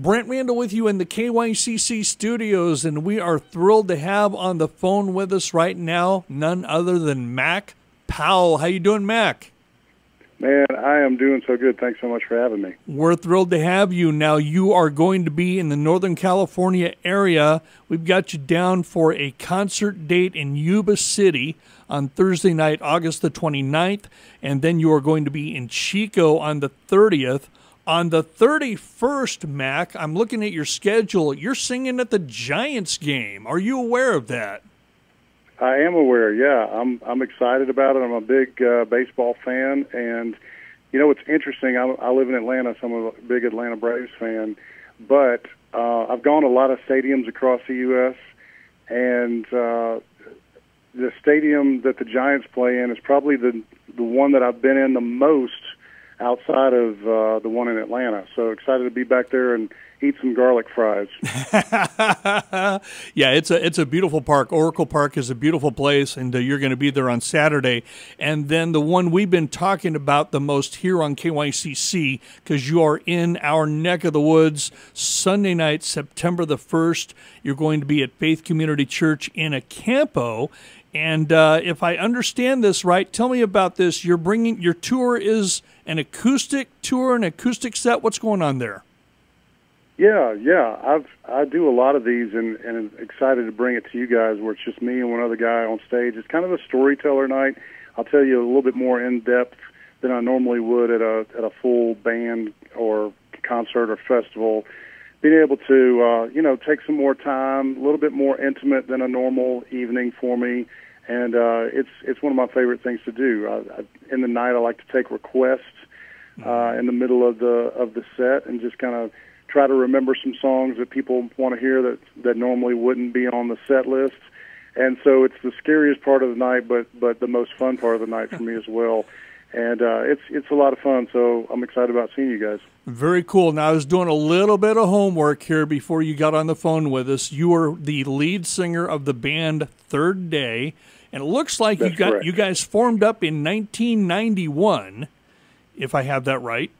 Brent Randall with you in the KYCC studios, and we are thrilled to have on the phone with us right now none other than Mac Powell. How you doing, Mac? Man, I am doing so good. Thanks so much for having me. We're thrilled to have you. Now, you are going to be in the Northern California area. We've got you down for a concert date in Yuba City on Thursday night, August the 29th, and then you are going to be in Chico on the 30th. On the 31st, Mac, I'm looking at your schedule. You're singing at the Giants game. Are you aware of that? I am aware. Yeah, I'm. I'm excited about it. I'm a big uh, baseball fan, and you know what's interesting. I, I live in Atlanta, so I'm a big Atlanta Braves fan. But uh, I've gone to a lot of stadiums across the U.S. and uh, the stadium that the Giants play in is probably the the one that I've been in the most outside of uh, the one in Atlanta. So excited to be back there and eat some garlic fries. yeah, it's a it's a beautiful park. Oracle Park is a beautiful place, and uh, you're going to be there on Saturday. And then the one we've been talking about the most here on KYCC because you are in our neck of the woods. Sunday night, September the first, you're going to be at Faith Community Church in Acampo. And uh, if I understand this right, tell me about this. You're bringing your tour is an acoustic tour, an acoustic set. What's going on there? Yeah, yeah. I've I do a lot of these and and excited to bring it to you guys where it's just me and one other guy on stage. It's kind of a storyteller night. I'll tell you a little bit more in depth than I normally would at a at a full band or concert or festival. Being able to uh, you know take some more time, a little bit more intimate than a normal evening for me, and uh, it's it's one of my favorite things to do. I, I, in the night, I like to take requests uh, in the middle of the of the set and just kind of try to remember some songs that people want to hear that that normally wouldn't be on the set list. And so it's the scariest part of the night, but but the most fun part of the night for me as well. And uh, it's it's a lot of fun. So I'm excited about seeing you guys. Very cool. Now I was doing a little bit of homework here before you got on the phone with us. You are the lead singer of the band Third Day, and it looks like That's you got correct. you guys formed up in 1991, if I have that right.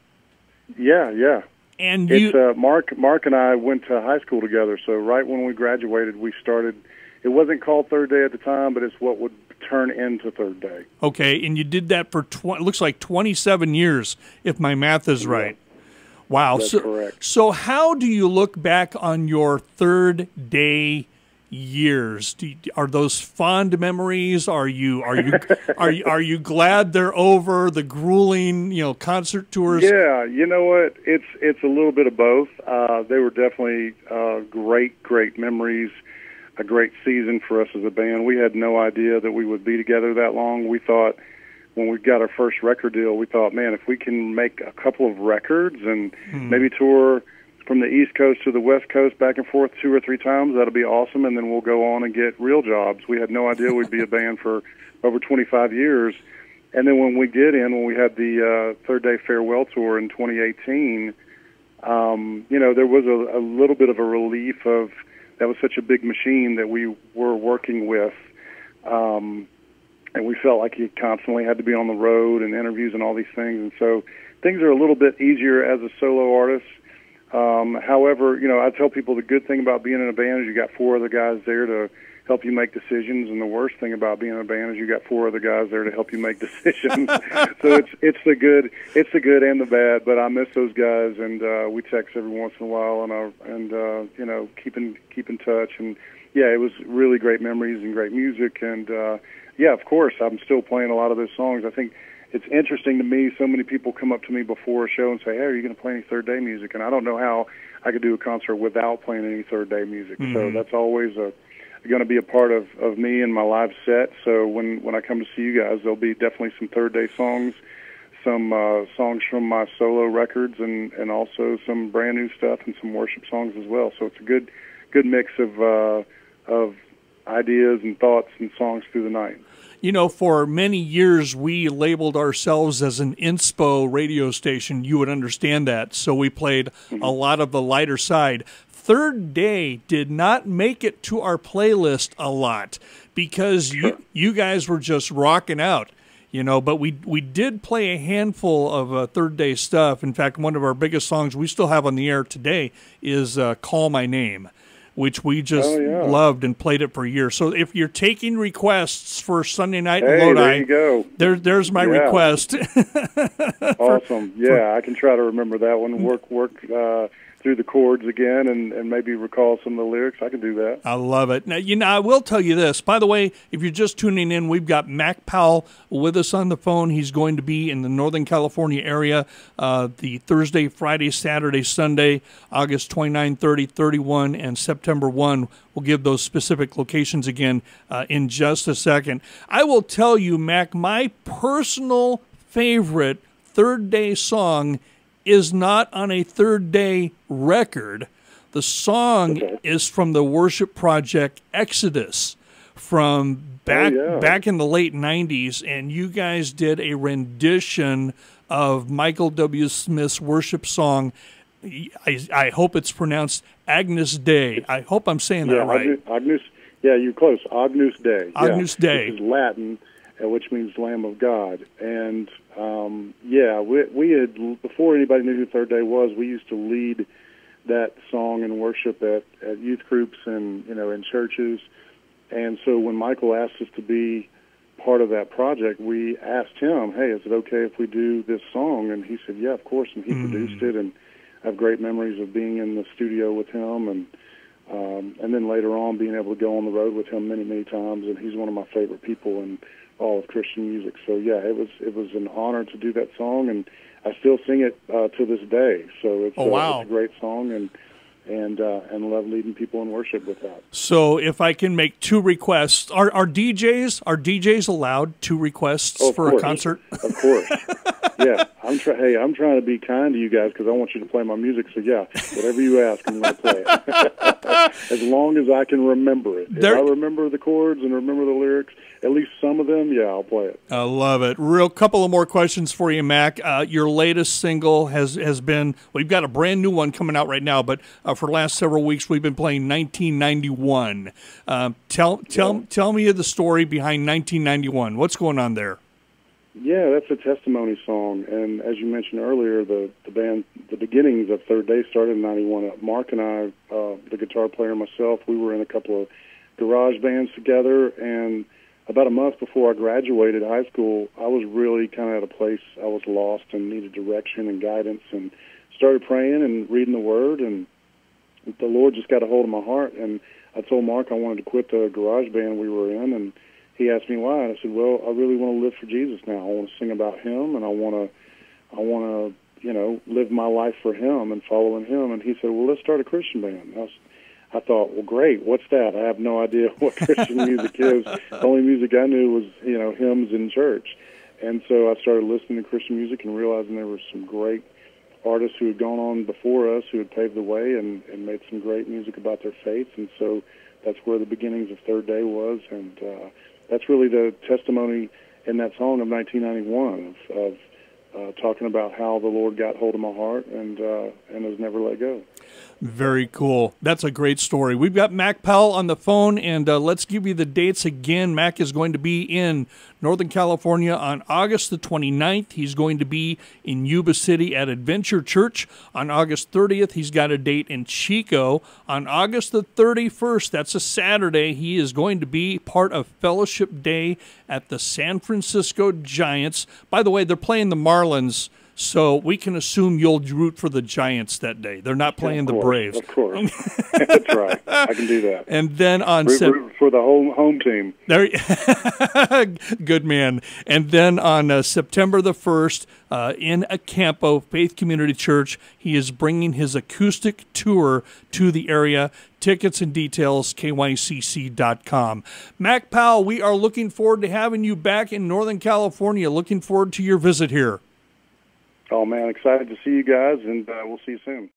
Yeah, yeah. And It's you, uh, Mark. Mark and I went to high school together. So right when we graduated, we started. It wasn't called Third Day at the time, but it's what would turn into Third Day. okay, and you did that for tw- it looks like 27 years, if my math is right. Wow. That's so, correct. so how do you look back on your third day years? Do you, are those fond memories? Are you are you are you are you glad they're over? The grueling, you know, concert tours. Yeah, you know what? It's it's a little bit of both. Uh, they were definitely uh, great, great memories. A great season for us as a band. We had no idea that we would be together that long. We thought when we got our first record deal, we thought, man, if we can make a couple of records and maybe tour from the East Coast to the West Coast back and forth two or three times, that'll be awesome. And then we'll go on and get real jobs. We had no idea we'd be a band for over 25 years. And then when we did in, when we had the uh, third day farewell tour in 2018, um, you know, there was a, a little bit of a relief of that was such a big machine that we were working with. Um, and we felt like he constantly had to be on the road and interviews and all these things. And so things are a little bit easier as a solo artist. Um, however, you know, I tell people the good thing about being in a band is you got four other guys there to help you make decisions, and the worst thing about being in a band is you got four other guys there to help you make decisions. so it's it's the good, it's the good and the bad. But I miss those guys, and uh, we text every once in a while, and uh, and uh, you know keep in keep in touch. And yeah, it was really great memories and great music, and uh, yeah, of course, I'm still playing a lot of those songs. I think it's interesting to me. So many people come up to me before a show and say, "Hey, are you going to play any third day music?" And I don't know how I could do a concert without playing any third day music. So that's always a going to be a part of of me and my live set. So when when I come to see you guys, there'll be definitely some third day songs, some uh, songs from my solo records, and and also some brand new stuff and some worship songs as well. So it's a good good mix of uh, of ideas and thoughts and songs through the night. You know, for many years we labeled ourselves as an inspo radio station. You would understand that. So we played a lot of the lighter side. Third Day did not make it to our playlist a lot because you you guys were just rocking out. you know. But we we did play a handful of uh, third day stuff. In fact, one of our biggest songs we still have on the air today is uh, "Call My Name." Which we just Oh, yeah. loved and played it for years. So if you're taking requests for Sunday night in Lodi, there you go. there, there's my Yeah. request. Awesome. Yeah, I can try to remember that one. Work work uh, through the chords again, and, and maybe recall some of the lyrics. I can do that. I love it. Now, you know, I will tell you this. By the way, if you're just tuning in, we've got Mac Powell with us on the phone. He's going to be in the Northern California area uh, the Thursday, Friday, Saturday, Sunday, August 29, 30, 31, and September 1. We'll give those specific locations again uh, in just a second. I will tell you, Mac, my personal favorite third day song is not on a third day record. The song Okay. is from the worship project Exodus from back Oh, yeah. back in the late 90s and you guys did a rendition of Michael W. Smith's worship song I, I hope it's pronounced Agnes Day. I hope I'm saying Yeah, that right. Agnus, Agnus. Yeah, you're close. Agnus Dei. yeah, Agnus Dei. Which is Latin, uh, which means Lamb of God. And um, yeah, we we had before anybody knew who Third Day was. We used to lead that song and worship at at youth groups and you know in churches. And so when Michael asked us to be part of that project, we asked him, "Hey, is it okay if we do this song?" And he said, "Yeah, of course." And he produced it, and I have great memories of being in the studio with him, and um, and then later on being able to go on the road with him many, many times. And he's one of my favorite people in all of Christian music. So yeah, it was it was an honor to do that song, and I still sing it uh, to this day. So it's, Oh, uh, wow. it's a great song, and and uh, and love leading people in worship with that. So if I can make two requests, are, are DJs are DJs allowed two requests Oh, for a concert? Of course. yeah, I'm try- Hey, I'm trying to be kind to you guys because I want you to play my music. So yeah, whatever you ask, I'm going to play it. as long as I can remember it. There- if I remember the chords and remember the lyrics, at least some of them, yeah, I'll play it. I love it. Real couple of more questions for you, Mac. Uh, your latest single has has been. We've got a brand new one coming out right now, but uh, for the last several weeks we've been playing 1991. Um, tell tell tell me the story behind 1991. What's going on there? Yeah, that's a testimony song. And as you mentioned earlier, the, the band, the beginnings of Third Day started in 91. Uh, Mark and I, uh, the guitar player and myself, we were in a couple of garage bands together. And about a month before I graduated high school, I was really kind of at a place I was lost and needed direction and guidance and started praying and reading the Word. And the Lord just got a hold of my heart. And I told Mark I wanted to quit the garage band we were in. And he asked me why, and I said, "Well, I really want to live for Jesus now. I want to sing about Him, and I want to, I want to, you know, live my life for Him and following Him." And he said, "Well, let's start a Christian band." I, was, I thought, "Well, great. What's that?" I have no idea what Christian music is. The only music I knew was, you know, hymns in church. And so I started listening to Christian music and realizing there were some great artists who had gone on before us who had paved the way and, and made some great music about their faith. And so that's where the beginnings of Third Day was. And uh, that's really the testimony in that song of 1991 of, of uh, talking about how the Lord got hold of my heart and uh, and has never let go. Very cool. That's a great story. We've got Mac Powell on the phone, and uh, let's give you the dates again. Mac is going to be in Northern California on August the 29th. He's going to be in Yuba City at Adventure Church on August 30th. He's got a date in Chico on August the 31st. That's a Saturday. He is going to be part of Fellowship Day at the San Francisco Giants. By the way, they're playing the Marlins. So we can assume you'll root for the Giants that day. They're not playing Of the Braves. Of course, that's right. I can do that. And then on Root, root for the home home team. there, good man. And then on uh, September the first, uh, in Acampo Faith Community Church, he is bringing his acoustic tour to the area. Tickets and details kycc.com. Mac Powell, we are looking forward to having you back in Northern California. Looking forward to your visit here. Oh man, excited to see you guys, and uh, we'll see you soon.